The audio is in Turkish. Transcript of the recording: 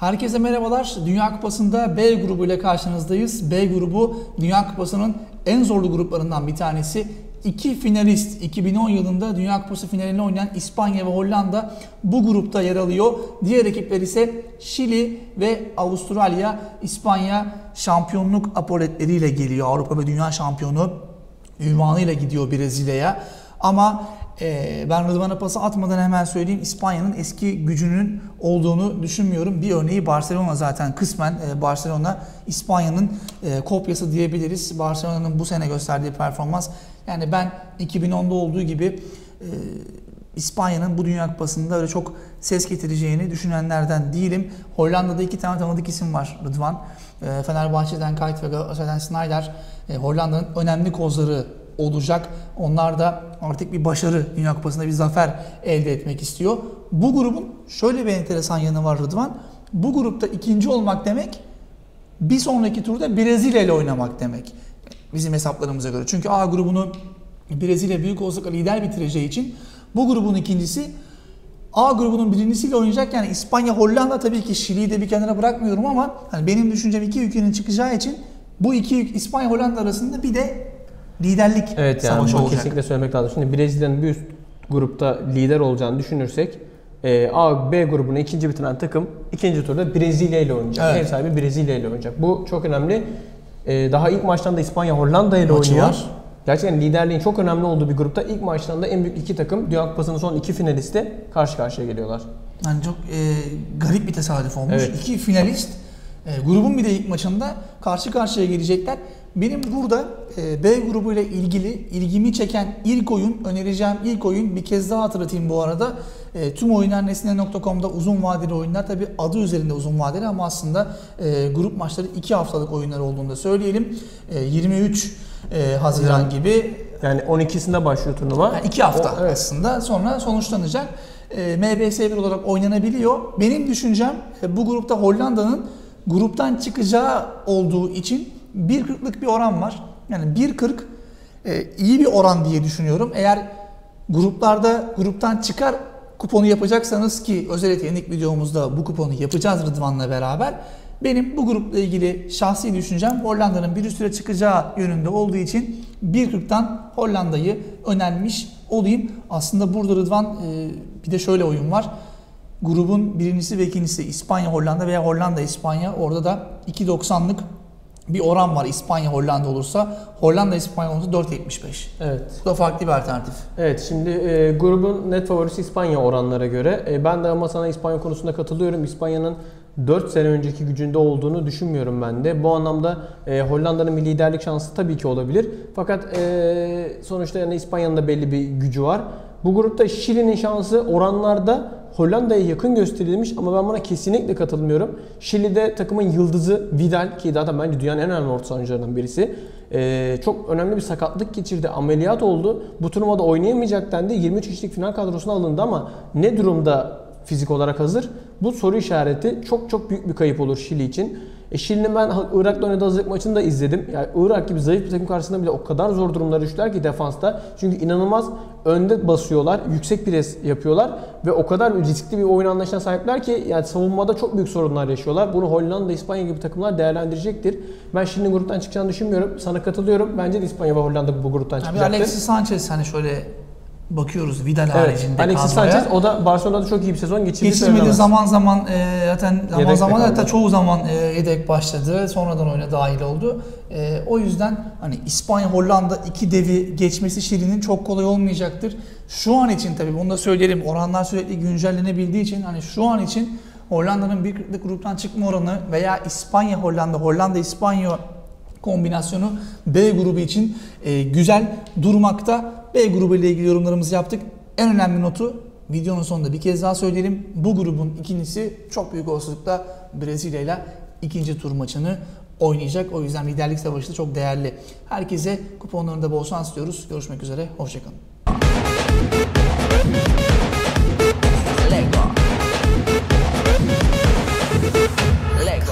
Herkese merhabalar. Dünya Kupası'nda B grubu ile karşınızdayız. B grubu Dünya Kupası'nın en zorlu gruplarından bir tanesi. İki finalist 2010 yılında Dünya Kupası finalini oynayan İspanya ve Hollanda bu grupta yer alıyor. Diğer ekipler ise Şili ve Avustralya. İspanya şampiyonluk apoletleriyle geliyor. Avrupa ve Dünya şampiyonu ünvanıyla gidiyor Brezilya'ya. Ama e, ben Rıdvan'a pası atmadan hemen söyleyeyim İspanya'nın eski gücünün olduğunu düşünmüyorum. Bir örneği Barcelona zaten kısmen e, Barcelona İspanya'nın e, kopyası diyebiliriz. Barcelona'nın bu sene gösterdiği performans yani ben 2010'da olduğu gibi e, İspanya'nın bu Dünya Kupası'nda öyle çok ses getireceğini düşünenlerden değilim. Hollanda'da iki tane tanıdık isim var Rıdvan. Fenerbahçe'den Kayt ve Galatasaray'dan Snyder. Hollanda'nın önemli kozları olacak. Onlar da artık bir başarı Dünya Kupası'nda bir zafer elde etmek istiyor. Bu grubun şöyle bir enteresan yanı var Rıdvan. Bu grupta ikinci olmak demek bir sonraki turda Brezilya ile oynamak demek. Bizim hesaplarımıza göre. Çünkü A grubunu Brezilya büyük olasılıkla lider bitireceği için bu grubun ikincisi A grubunun birincisiyle oynayacak yani İspanya, Hollanda tabii ki Şili'yi de bir kenara bırakmıyorum ama hani benim düşüncem iki ülkenin çıkacağı için bu iki İspanya Hollanda arasında bir de liderlik Evet yani savaşı olacak. kesinlikle söylemek lazım. Şimdi Brezilya'nın bir üst grupta lider olacağını düşünürsek e, A, B grubunu ikinci bitiren takım ikinci turda Brezilya ile oynayacak. Evet. Ev sahibi Brezilya ile oynayacak. Bu çok önemli. E, daha ilk maçtan da İspanya Hollanda ile oynuyor. var. Gerçekten liderliğin çok önemli olduğu bir grupta ilk maçtan da en büyük iki takım Dünya Kupası'nın son iki finalisti karşı karşıya geliyorlar. Yani çok e, garip bir tesadüf olmuş. Evet. İki finalist e, grubun bir de ilk maçında karşı karşıya gelecekler. Benim burada e, B grubu ile ilgili ilgimi çeken ilk oyun, önereceğim ilk oyun bir kez daha hatırlatayım bu arada. E, tüm oyunlar nesne.com'da uzun vadeli oyunlar. Tabi adı üzerinde uzun vadeli ama aslında e, grup maçları 2 haftalık oyunlar olduğunu da söyleyelim. E, 23 e, Haziran gibi Yani 12'sinde başlıyor turnuva. yani iki hafta O- evet. aslında sonra sonuçlanacak. E, MBS 1 olarak oynanabiliyor. Benim düşüncem e, bu grupta Hollanda'nın gruptan çıkacağı olduğu için 1.40'lık bir oran var. Yani 1.40 e, iyi bir oran diye düşünüyorum. Eğer gruplarda gruptan çıkar kuponu yapacaksanız ki özel yetenek videomuzda bu kuponu yapacağız Rıdvan'la beraber. Benim bu grupla ilgili şahsi düşüncem Hollanda'nın bir üst tura çıkacağı yönünde olduğu için 1.40'tan Hollanda'yı önermiş olayım. Aslında burada Rıdvan e, bir de şöyle oyun var. Grubun birincisi ve ikincisi İspanya, Hollanda veya Hollanda, İspanya. Orada da 2.90'lık bir oran var İspanya, Hollanda olursa. Hollanda, İspanya olursa 4.75. Evet. Bu da farklı bir alternatif. Evet şimdi e, grubun net favorisi İspanya oranlara göre. E, ben de ama sana İspanya konusunda katılıyorum. İspanya'nın 4 sene önceki gücünde olduğunu düşünmüyorum ben de. Bu anlamda e, Hollanda'nın bir liderlik şansı tabii ki olabilir. Fakat e, sonuçta yani İspanya'nın da belli bir gücü var. Bu grupta Şili'nin şansı oranlarda Hollanda'ya yakın gösterilmiş ama ben buna kesinlikle katılmıyorum. Şili'de takımın yıldızı Vidal ki zaten bence dünyanın en önemli orta sahancılarından birisi. Ee, çok önemli bir sakatlık geçirdi. Ameliyat oldu. Bu turnuvada oynayamayacak dendi. 23 kişilik final kadrosuna alındı ama ne durumda fizik olarak hazır? Bu soru işareti çok çok büyük bir kayıp olur Şili için. E Şili'nin ben Irak'la oynadığı hazırlık maçını da izledim. Yani Irak gibi zayıf bir takım karşısında bile o kadar zor durumlara düştüler ki defansta. Çünkü inanılmaz önde basıyorlar, yüksek pres yapıyorlar ve o kadar riskli bir oyun anlayışına sahipler ki yani savunmada çok büyük sorunlar yaşıyorlar. Bunu Hollanda, İspanya gibi takımlar değerlendirecektir. Ben Şili'nin gruptan çıkacağını düşünmüyorum. Sana katılıyorum. Bence de İspanya ve Hollanda bu gruptan Yani çıkacaktır. Alexis Sanchez hani şöyle bakıyoruz Vidal Evet. haricinde Alexis kadroya. Sanchez o da Barcelona'da çok iyi bir sezon geçirdi. Geçirmedi zaman zaman e, zaten zaman Yedekte zaman hatta çoğu zaman e, yedek başladı. Sonradan oyuna dahil oldu. E, o yüzden hani İspanya Hollanda iki devi geçmesi Şili'nin çok kolay olmayacaktır. Şu an için tabii bunu da söyleyelim. Oranlar sürekli güncellenebildiği için hani şu an için Hollanda'nın bir gruptan çıkma oranı veya İspanya Hollanda Hollanda İspanya kombinasyonu B grubu için e, güzel durmakta. B grubu ile ilgili yorumlarımızı yaptık. En önemli notu videonun sonunda bir kez daha söyleyelim. Bu grubun ikincisi çok büyük olasılıkla Brezilya ile ikinci tur maçını oynayacak. O yüzden liderlik savaşı da çok değerli. Herkese kuponlarında bol şans diyoruz. Görüşmek üzere. Hoşçakalın.